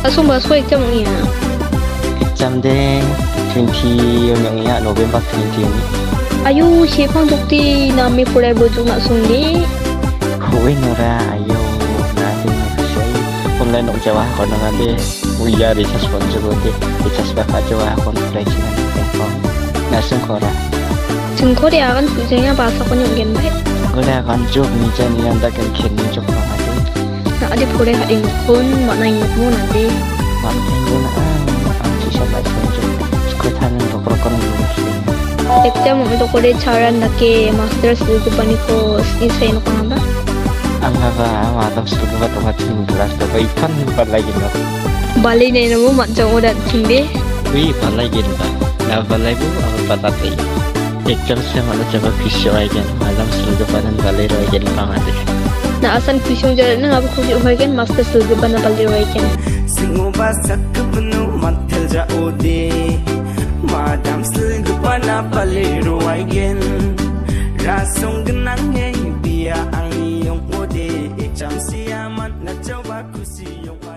Kasumba suwe ikam ni ya. Ikam de 20 yang ya November 20 ni. Ayu siapa dokti nami pulai bojo mak sundi. Kowe ngora ayo nanti saya pulai nok jawa kon nang ade. Uya di cas pon jago de. Di cas ba jawa kon pulai cina kon. Nasung kora. Sung kora akan sujanya bahasa kon yang gen baik. Kora akan jog ni jani yang tak ken ken jog pa mati. Na adi pulai hading pun mana ingat mo nanti. Kan guna ang ang sisa ba sa job. Sekretan ng rokrokan ng sila. Exam mo ito ko rin charan na ke masters dito pa ni ko isay no kanga ba? Ang haba matang suruh ba tumat ng kelas ba ikan pa lagi no. Bali na mo matjong udat sindi. Wi pa lagi ba. Na pa lagi ang patatay. Exam sa mana coba ay gan. Malam suruh pa ng balero ay gan pangati. na asan kishung jar na ab khuji hoi gen master sul ge bana bal dirwai ken singo ba sak bnu mathil ja ode madam sul ge bana bal dirwai gen rasung nang nge bia ang yong ode cham siaman na chawa kusi yong